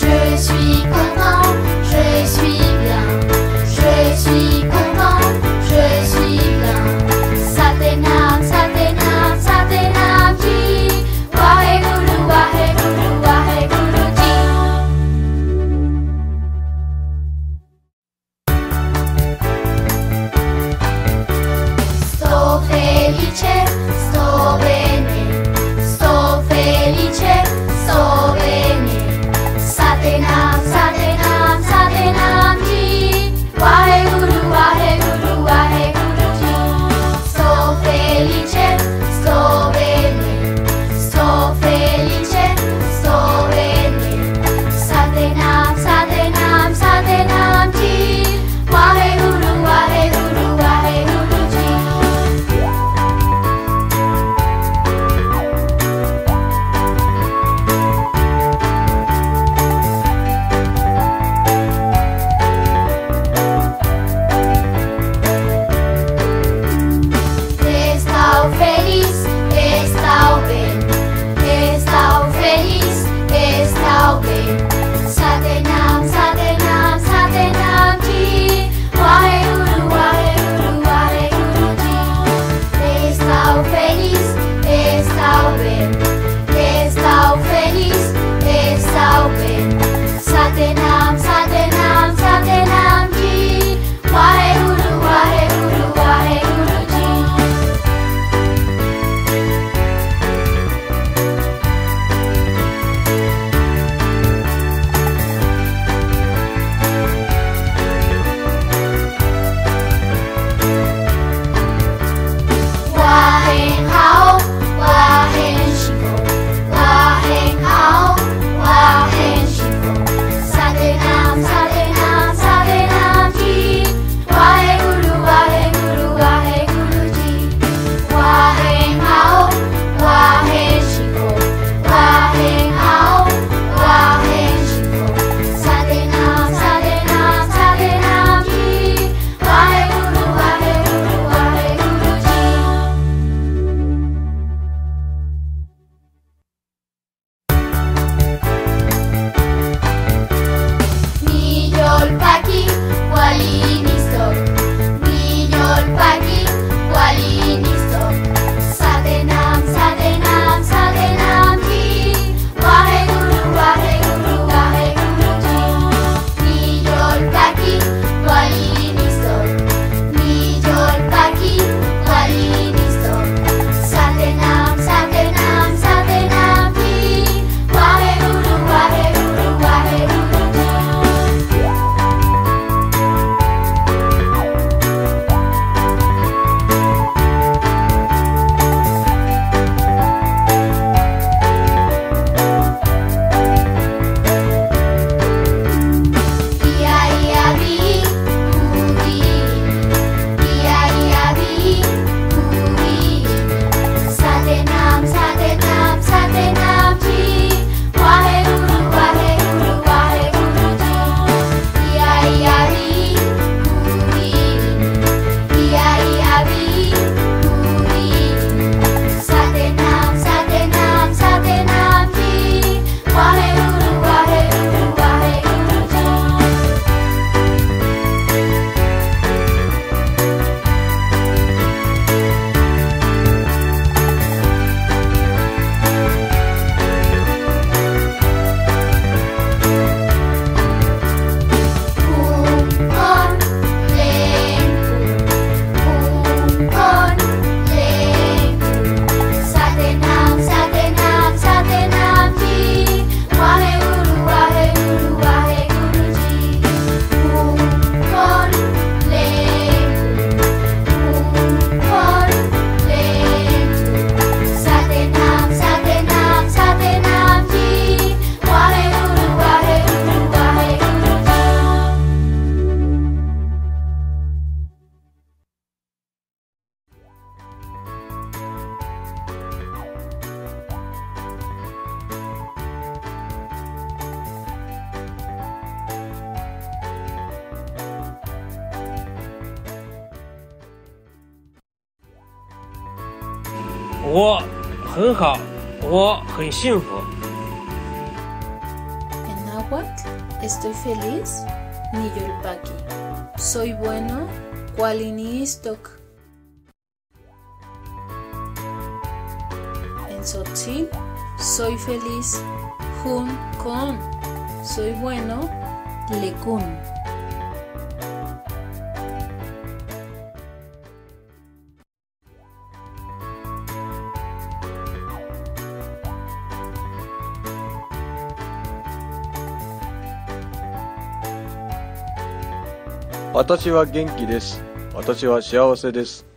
Je suis content, je suis bien, je suis content, je suis bien. Satenam, Satenam, Satenam 我很好，我很幸福。En náhuatl, estoy feliz, niyolpaki. Soy bueno, kualinistok. En tzotzil, soy feliz, jun con. Soy bueno, lekun. 私は元気です。私は幸せです。